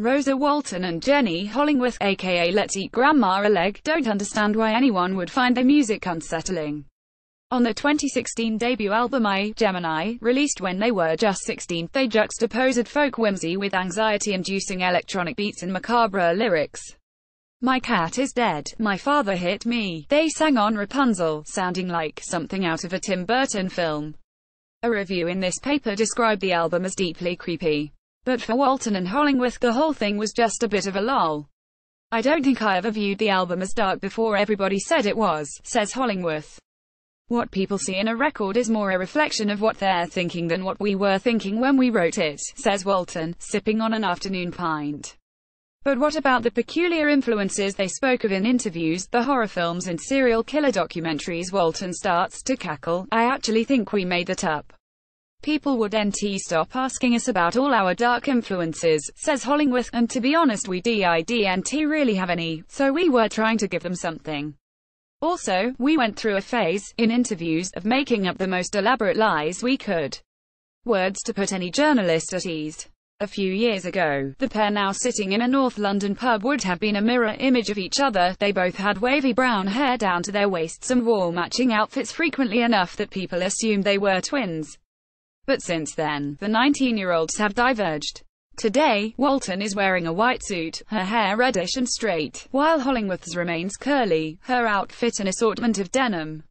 Rosa Walton and Jenny Hollingworth, aka Let's Eat Grandma a Leg, don't understand why anyone would find their music unsettling. On the 2016 debut album I, Gemini, released when they were just 16, they juxtaposed folk whimsy with anxiety-inducing electronic beats and macabre lyrics. My cat is dead, my father hit me, they sang on Rapunzel, sounding like something out of a Tim Burton film. A review in this paper described the album as deeply creepy. But for Walton and Hollingworth the whole thing was just a bit of a lull. I don't think I ever viewed the album as dark before everybody said it was, says Hollingworth. What people see in a record is more a reflection of what they're thinking than what we were thinking when we wrote it, says Walton, sipping on an afternoon pint. But what about the peculiar influences they spoke of in interviews, the horror films and serial killer documentaries Walton starts to cackle, I actually think we made that up. People would nt stop asking us about all our dark influences, says Hollingworth, and to be honest we didn't really have any, so we were trying to give them something. Also, we went through a phase, in interviews, of making up the most elaborate lies we could. Words to put any journalist at ease. A few years ago, the pair now sitting in a North London pub would have been a mirror image of each other, they both had wavy brown hair down to their waists and wore matching outfits frequently enough that people assumed they were twins. But since then, the 19-year-olds have diverged. Today, Walton is wearing a white suit, her hair reddish and straight, while Hollingworth's remains curly, her outfit an assortment of denim.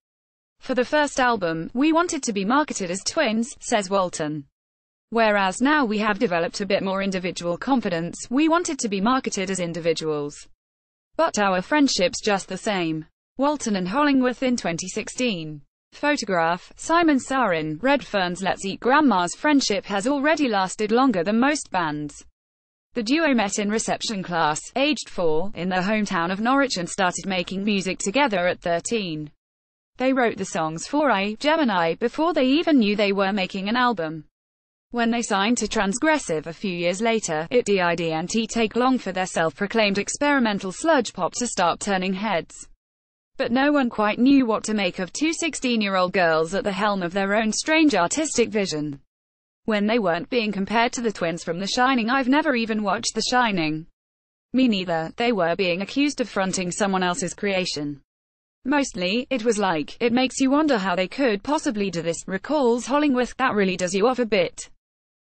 For the first album, we wanted to be marketed as twins, says Walton. Whereas now we have developed a bit more individual confidence, we wanted to be marketed as individuals. But our friendship's just the same. Walton and Hollingworth in 2016. Photograph, Simon Sarin, Redfern's Let's Eat Grandma's friendship has already lasted longer than most bands. The duo met in reception class, aged four, in their hometown of Norwich and started making music together at 13. They wrote the songs for I, Gemini, before they even knew they were making an album. When they signed to Transgressive a few years later, it didn't take long for their self-proclaimed experimental sludge pop to start turning heads but no one quite knew what to make of two 16-year-old girls at the helm of their own strange artistic vision. When they weren't being compared to the twins from The Shining I've never even watched The Shining. Me neither, they were being accused of fronting someone else's creation. Mostly, it was like, it makes you wonder how they could possibly do this, recalls Hollingworth, that really does you off a bit.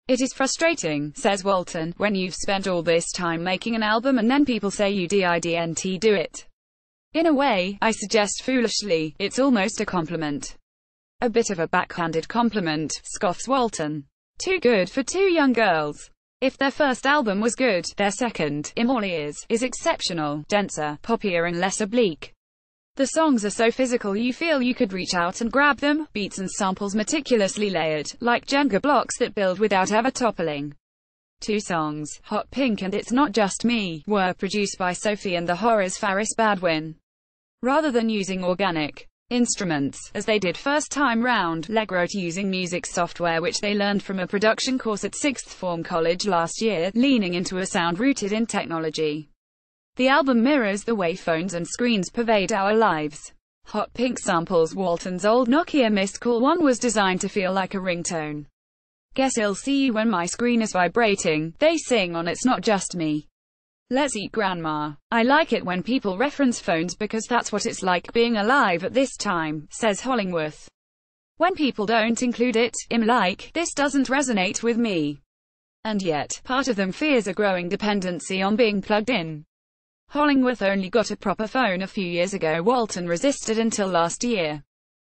It is frustrating, says Walton, when you've spent all this time making an album and then people say you didn't do it. In a way, I suggest foolishly, it's almost a compliment. A bit of a backhanded compliment, scoffs Walton. Too good for two young girls. If their first album was good, their second, In All is exceptional, denser, poppier and less oblique. The songs are so physical you feel you could reach out and grab them, beats and samples meticulously layered, like Jenga blocks that build without ever toppling. Two songs, Hot Pink and It's Not Just Me, were produced by Sophie and the Horrors' Faris Badwan. Rather than using organic instruments, as they did first time round, Leg wrote using music software which they learned from a production course at sixth form college last year, leaning into a sound rooted in technology. The album mirrors the way phones and screens pervade our lives. Hot Pink samples Walton's old Nokia missed call one was designed to feel like a ringtone. Guess I'll see you when my screen is vibrating, they sing on It's Not Just Me. Let's eat grandma. I like it when people reference phones because that's what it's like being alive at this time, says Hollingworth. When people don't include it, I'm like, this doesn't resonate with me. And yet, part of them fears a growing dependency on being plugged in. Hollingworth only got a proper phone a few years ago Walton resisted until last year.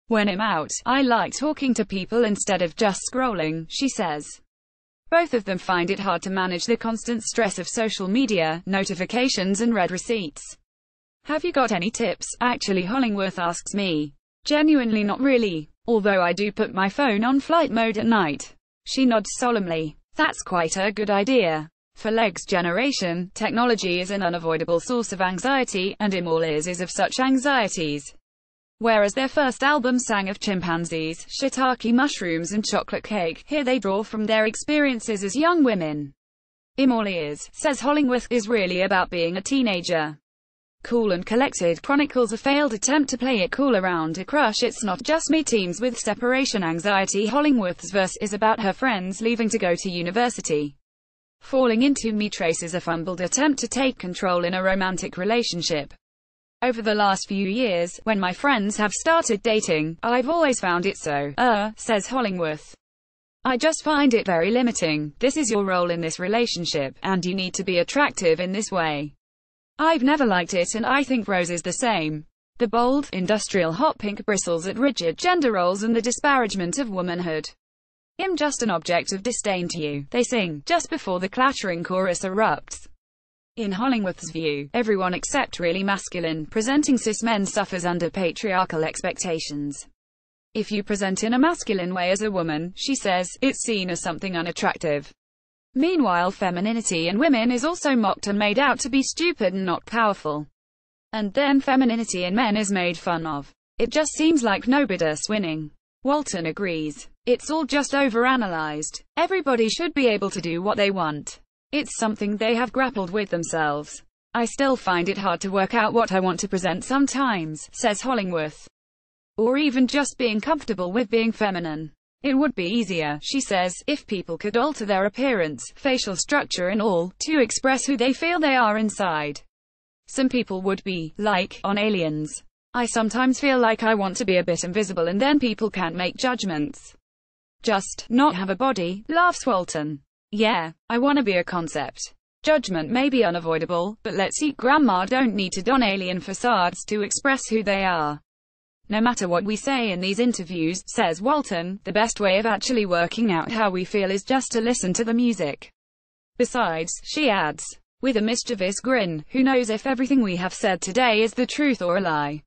When I'm out, I like talking to people instead of just scrolling, she says. Both of them find it hard to manage the constant stress of social media, notifications and read receipts. Have you got any tips? Actually Hollingworth asks me. Genuinely not really. Although I do put my phone on flight mode at night. She nods solemnly. That's quite a good idea. For Leg's generation, technology is an unavoidable source of anxiety, and I'm All Ears is of such anxieties. Whereas their first album sang of chimpanzees, shiitake mushrooms and chocolate cake, here they draw from their experiences as young women. In is, says Hollingworth, is really about being a teenager. Cool and Collected chronicles a failed attempt to play it cool around a crush It's not just me teems with separation anxiety Hollingworth's verse is about her friends leaving to go to university. Falling into me traces a fumbled attempt to take control in a romantic relationship. Over the last few years, when my friends have started dating, I've always found it so, uh, says Hollingworth. I just find it very limiting. This is your role in this relationship, and you need to be attractive in this way. I've never liked it and I think Rose is the same. The bold, industrial hot pink bristles at rigid gender roles and the disparagement of womanhood. I'm just an object of disdain to you, they sing, just before the clattering chorus erupts. In Hollingworth's view, everyone except really masculine, presenting cis men suffers under patriarchal expectations. If you present in a masculine way as a woman, she says, it's seen as something unattractive. Meanwhile femininity in women is also mocked and made out to be stupid and not powerful. And then femininity in men is made fun of. It just seems like nobody's winning. Walton agrees. It's all just overanalyzed. Everybody should be able to do what they want. It's something they have grappled with themselves. I still find it hard to work out what I want to present sometimes, says Hollingworth. Or even just being comfortable with being feminine. It would be easier, she says, if people could alter their appearance, facial structure and all, to express who they feel they are inside. Some people would be, like, on aliens. I sometimes feel like I want to be a bit invisible and then people can't make judgments. Just, not have a body, laughs Walton. Yeah, I wanna be a concept. Judgment may be unavoidable, but let's eat grandma don't need to don alien facades to express who they are. No matter what we say in these interviews, says Walton, the best way of actually working out how we feel is just to listen to the music. Besides, she adds, with a mischievous grin, who knows if everything we have said today is the truth or a lie.